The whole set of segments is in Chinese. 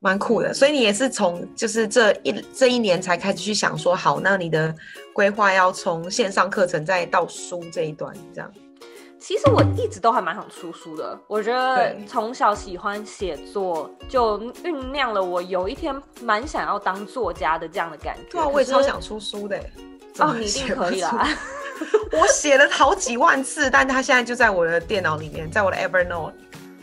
蛮酷的。所以你也是从就是这一这一年才开始去想说，好，那你的规划要从线上课程再到书这一段这样。其实我一直都还蛮想出书的，我觉得从小喜欢写作，就酝酿了我有一天蛮想要当作家的这样的感觉。对啊，我也超想出书的。哦，你一定可以啦！我写了好几万次，但他现在就在我的电脑里面，在我的 Evernote。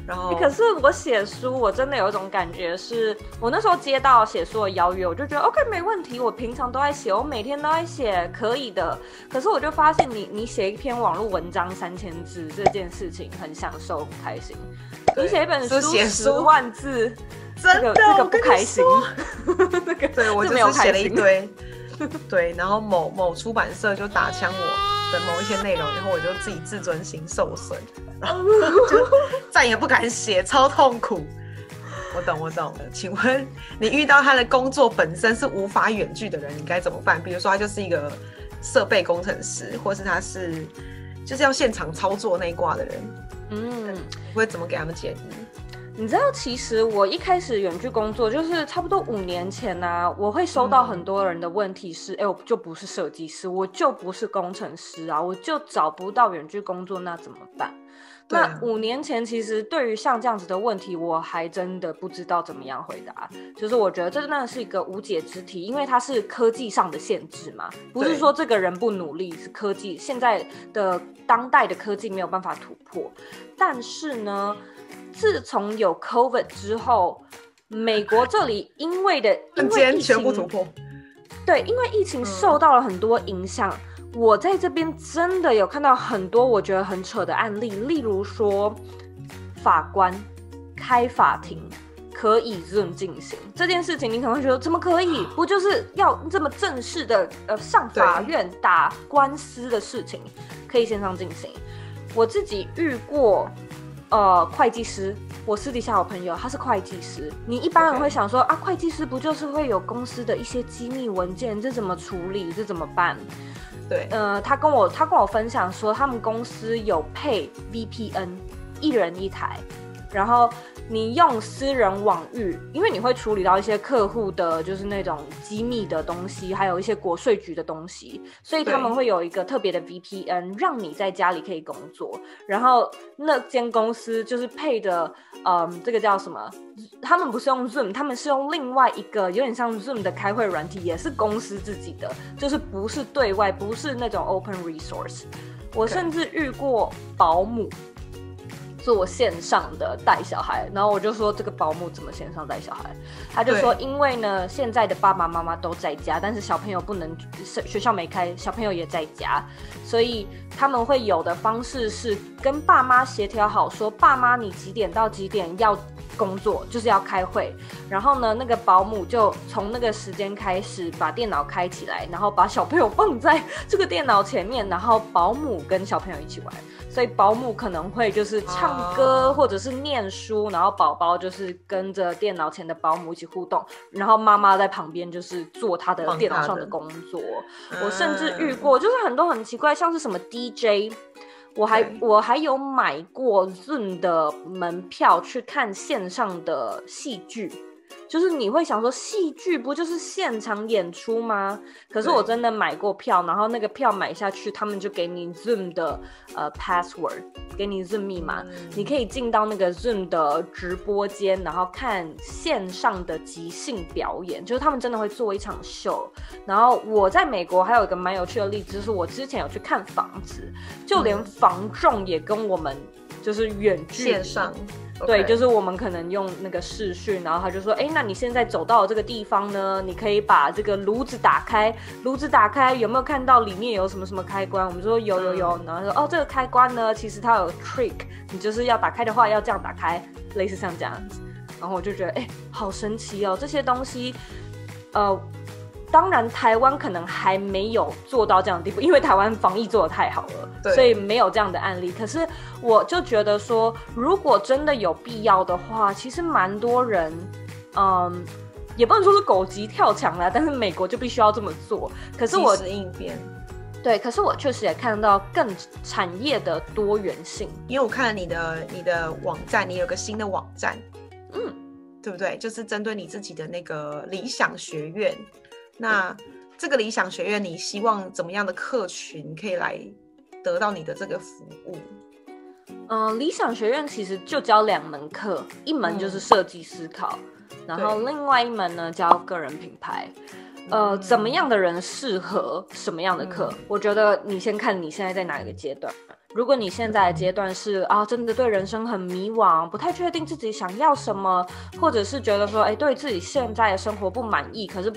然后，可是我写书，我真的有一种感觉，是我那时候接到写书的邀约，我就觉得 OK 没问题，我平常都在写，我每天都在写，可以的。可是我就发现，你你写一篇网络文章三千字这件事情很享受很开心，你写一本书十万字，真的这个不开心。那个对我就是写了一堆，对，然后某某出版社就打枪我。的某一些内容，然后我就自己自尊心受损，然后就再也不敢写，超痛苦。我懂，我懂了。请问你遇到他的工作本身是无法远距的人，你该怎么办？比如说他就是一个设备工程师，或是他是就是要现场操作那一挂的人，嗯，会怎么给他们建议？你知道，其实我一开始远距工作就是差不多五年前呢，我会收到很多人的问题是：哎，我就不是设计师，我就不是工程师啊，我就找不到远距工作，那怎么办？那五年前，其实对于像这样子的问题，我还真的不知道怎么样回答。就是我觉得这真的是一个无解之题，因为它是科技上的限制嘛，不是说这个人不努力，是科技现在的当代的科技没有办法突破。但是呢？自从有 COVID 之后，美国这里因为的因为疫情，对，因为疫情受到了很多影响。我在这边真的有看到很多我觉得很扯的案例，例如说法官开法庭可以 Zoom 进行这件事情，你可能会觉得怎么可以？不就是要这么正式的呃上法院打官司的事情可以线上进行？我自己遇过。呃，会计师，我私底下有朋友，他是会计师。你一般人会想说啊，会计师不就是会有公司的一些机密文件，这怎么处理？这怎么办？对，呃，他跟我他跟我分享说，他们公司有配 VPN，一人一台，然后。你用私人网域，因为你会处理到一些客户的，就是那种机密的东西，还有一些国税局的东西，所以他们会有一个特别的 VPN，让你在家里可以工作。然后那间公司就是配的，嗯，这个叫什么？他们不是用 Zoom，他们是用另外一个有点像 Zoom 的开会软体，也是公司自己的，就是不是对外，不是那种 Open Resource。我甚至遇过保姆。做线上的带小孩，然后我就说这个保姆怎么线上带小孩？他就说因为呢，现在的爸爸妈妈都在家，但是小朋友不能，学校没开，小朋友也在家，所以他们会有的方式是跟爸妈协调好，说爸妈你几点到几点要工作，就是要开会，然后呢，那个保姆就从那个时间开始把电脑开起来，然后把小朋友放在这个电脑前面，然后保姆跟小朋友一起玩。所以保姆可能会就是唱歌或者是念书，然后宝宝就是跟着电脑前的保姆一起互动，然后妈妈在旁边就是做她的电脑上的工作。我甚至遇过，就是很多很奇怪，像是什么 DJ，我还我还有买过 Zoom 的门票去看线上的戏剧。就是你会想说，戏剧不就是现场演出吗？可是我真的买过票，然后那个票买下去，他们就给你 Zoom 的呃 password，给你 Zoom 密码，你可以进到那个 Zoom 的直播间，然后看线上的即兴表演，就是他们真的会做一场秀。然后我在美国还有一个蛮有趣的例子，就是我之前有去看房子，就连房仲也跟我们就是远距线上。对，就是我们可能用那个视讯，然后他就说，哎，那你现在走到这个地方呢，你可以把这个炉子打开，炉子打开有没有看到里面有什么什么开关？我们说有有有，然后说哦，这个开关呢，其实它有 trick，你就是要打开的话要这样打开，类似像这样子，然后我就觉得，哎，好神奇哦，这些东西，呃。当然，台湾可能还没有做到这样的地步，因为台湾防疫做的太好了，所以没有这样的案例。可是，我就觉得说，如果真的有必要的话，其实蛮多人，嗯，也不能说是狗急跳墙啦，但是美国就必须要这么做。可是我应变，对，可是我确实也看到更产业的多元性，因为我看了你的你的网站，你有个新的网站，嗯。对不对？就是针对你自己的那个理想学院。那这个理想学院，你希望怎么样的客群可以来得到你的这个服务？嗯，理想学院其实就教两门课，一门就是设计思考，然后另外一门呢教个人品牌。呃，怎么样的人适合什么样的课？我觉得你先看你现在在哪一个阶段。如果你现在的阶段是啊，真的对人生很迷惘，不太确定自己想要什么，或者是觉得说，哎，对自己现在的生活不满意，可是。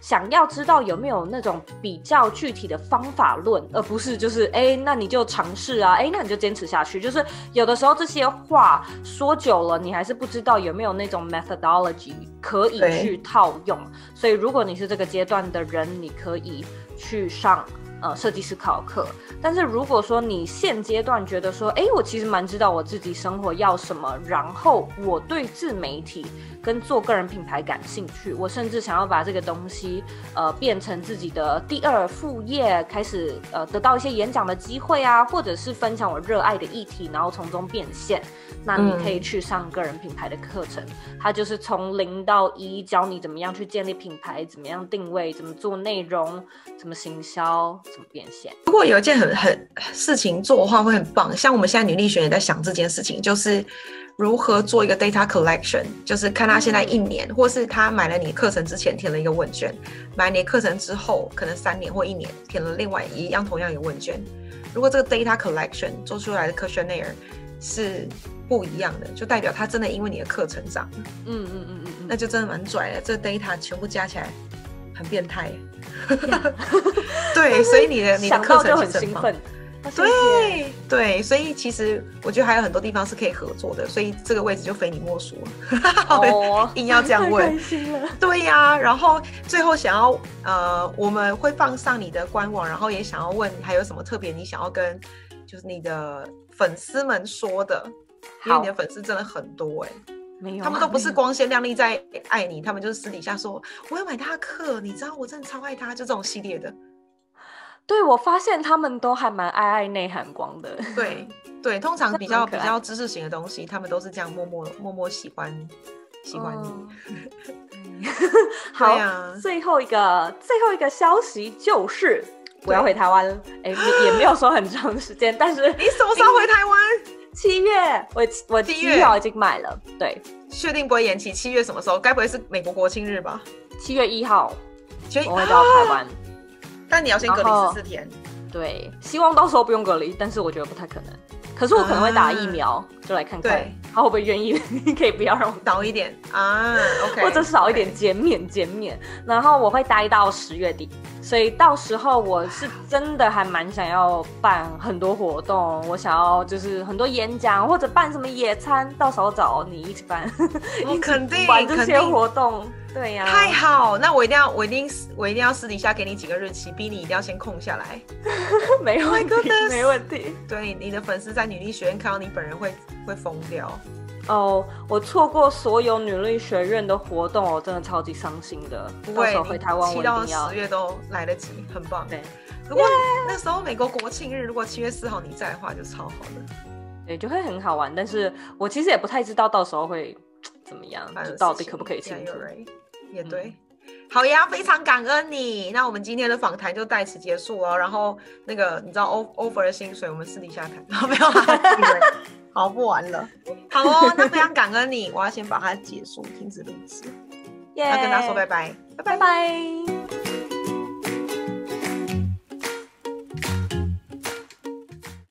想要知道有没有那种比较具体的方法论，而不是就是哎，那你就尝试啊，哎，那你就坚持下去。就是有的时候这些话说久了，你还是不知道有没有那种 methodology 可以去套用。所以如果你是这个阶段的人，你可以去上。呃，设计师考课，但是如果说你现阶段觉得说，哎，我其实蛮知道我自己生活要什么，然后我对自媒体跟做个人品牌感兴趣，我甚至想要把这个东西呃变成自己的第二副业，开始呃得到一些演讲的机会啊，或者是分享我热爱的议题，然后从中变现。那你可以去上个人品牌的课程，它就是从零到一教你怎么样去建立品牌，怎么样定位，怎么做内容，怎么行销，怎么变现。如果有一件很很事情做的话，会很棒。像我们现在女力学也在想这件事情，就是如何做一个 data collection，就是看他现在一年，或是他买了你课程之前填了一个问卷，买你课程之后可能三年或一年填了另外一样同样一个问卷。如果这个 data collection 做出来的 questionnaire 是不一样的，就代表他真的因为你的课成长。嗯嗯嗯嗯那就真的蛮拽的。这 data 全部加起来很变态。对，所以你的你的课程很兴奋。对对，所以其实我觉得还有很多地方是可以合作的，所以这个位置就非你莫属了。硬要这样问，对呀。然后最后想要呃，我们会放上你的官网，然后也想要问还有什么特别你想要跟就是你的粉丝们说的。因为你的粉丝真的很多哎，没有，他们都不是光鲜亮丽在爱你，他们就是私底下说我要买他的课，你知道我真的超爱他，就这种系列的。对，我发现他们都还蛮爱爱内涵光的。对对，通常比较比较知识型的东西，他们都是这样默默默默喜欢喜欢你。好呀，最后一个最后一个消息就是我要回台湾，哎，也没有说很长时间，但是你什么时候回台湾？七月，我我七月号已经买了，对，确定不会延期。七月什么时候？该不会是美国国庆日吧？七月一号，我会到台湾，但你要先隔离十四天。对，希望到时候不用隔离，但是我觉得不太可能。可是我可能会打疫苗，就来看看，他会不会愿意？你可以不要让我倒一点啊，OK，或者少一点减免减免。然后我会待到十月底。所以到时候我是真的还蛮想要办很多活动，我想要就是很多演讲或者办什么野餐，到时候找你一起办，我肯定玩这些活动，对呀，太好，那我一定要，我一定，我一定要私底下给你几个日期，逼你一定要先空下来，没问题，没问题，对，你的粉丝在女力学院看到你本人会会疯掉。哦，我错过所有女力学院的活动，我真的超级伤心的。不会，回台湾七到十月都来得及，很棒。对，如果那时候美国国庆日，如果七月四号你在的话，就超好的。对，就会很好玩。但是我其实也不太知道到时候会怎么样，到底可不可以庆祝？也对，好呀，非常感恩你。那我们今天的访谈就到此结束了。然后那个你知道 offer 的薪水，我们私底下谈。没有啦。好不玩了，好哦，那非常感恩你，我要先把它结束，停止录制，要跟大家说拜拜，拜拜拜。